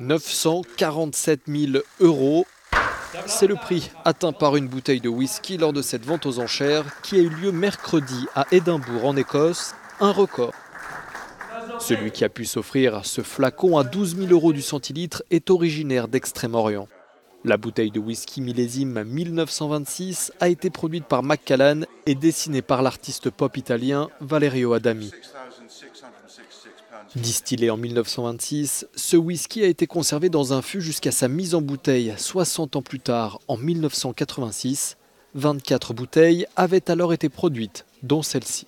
947 000 euros. C'est le prix atteint par une bouteille de whisky lors de cette vente aux enchères qui a eu lieu mercredi à Édimbourg en Écosse, un record. Celui qui a pu s'offrir ce flacon à 12 000 euros du centilitre est originaire d'Extrême-Orient. La bouteille de whisky millésime 1926 a été produite par Macallan et dessinée par l'artiste pop italien Valerio Adami. Distillé en 1926, ce whisky a été conservé dans un fût jusqu'à sa mise en bouteille 60 ans plus tard, en 1986. 24 bouteilles avaient alors été produites, dont celle-ci.